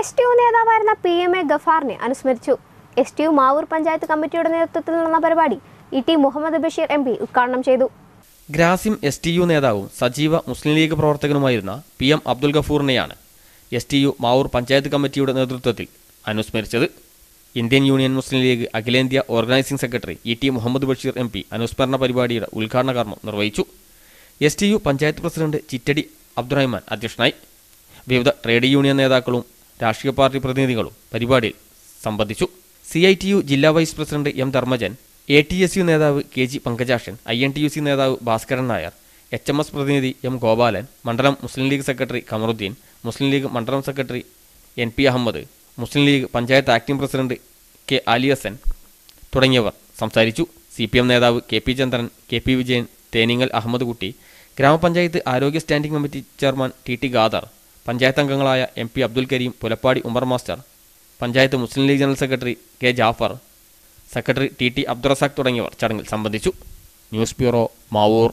S T U നേതാവായിരുന്ന P M A ഗഫാറിനെ അനുസ്മരിച്ചു. S T U Mavoor panchayat കമ്മിറ്റിയുടെ നേതൃത്വത്തിൽ നടന്ന പരിപാടി E T Muhammad Basheer M P ഉദ്ഘാടനം ചെയ്തു. ഗ്രാസിം എസ് ടി യു നേതാവും സജീവ മുസ്ലിം ലീഗ് പ്രവർത്തകനുമായിരുന്ന P M Abdul ഗഫൂറിനെയാണ് S T U Mavoor panchayat കമ്മിറ്റിയുടെ നേതൃത്വത്തിൽ അനുസ്മരിച്ചത്. ഇന്ത്യൻ യൂണിയൻ മുസ്ലിം ലീഗ് അഖിലേന്ത്യാ organising secretary E T Muhammad Basheer M P അനുസ്മരണ പരിപാടിയുടെ ഉദ്ഘാടന കർമ്മം നിർവഹിച്ചു. S T U panchayat president Chittadi Abdurahman അധ്യക്ഷനായി. വിവിധ ട്രേഡ് യൂണിയൻ നേതാക്കളും രാഷ്ട്രീയ പാർട്ടി പ്രതിനിധികളും പരിപാടിയിൽ സംബന്ധിച്ചു. സി ഐ ടി യു ജില്ലാ vice president M Dharmajan A T S U നേതാവ് K G Pankajakshan I N T U C നേതാവ് Bhaskaran Nair H M S പ്രതിനിധി എം ഗോപാലൻ മണ്ഡലം മുസ്ലിം ലീഗ് സെക്രട്ടറി കമറുദ്ദീൻ മുസ്ലിം ലീഗ് മണ്ഡലം secretary N P Ahammed Muslim League panchayat acting president K Aliyasan തുടങ്ങിയവർ സംസാരിച്ചു. C P M നേതാവ് K P Chandran K P Vijayan Theningal Ahammed Kutty ഗ്രാമപഞ്ചായത്ത് ആരോഗ്യ standing committee chairman T T Khader panchayat അംഗങ്ങളായ M P Abdul Kareem Pulappadi Umar master panchayat Muslim League general secretary K Jafar secretary T T Abdurazak തുടങ്ങിയവർ ചടങ്ങിൽ സംബന്ധിച്ചു. News bureau Mavoor.